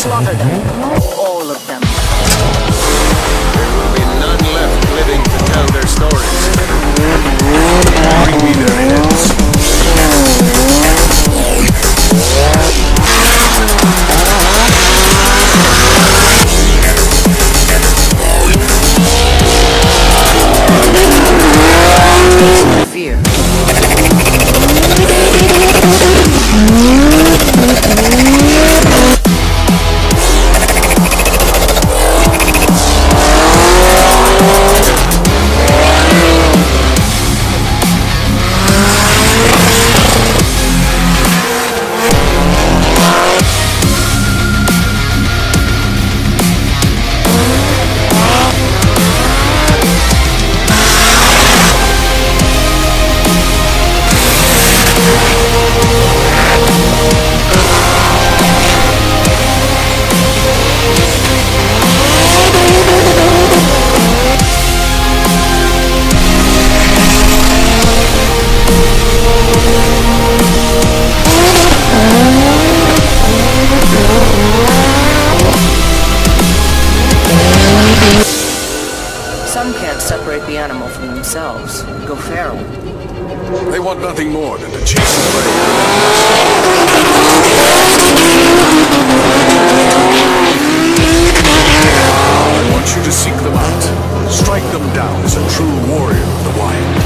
slaughter them, all of them. Some can't separate the animal from themselves. Go feral. They want nothing more than to chase away. I want you to seek them out. Strike them down as a true warrior of the wild.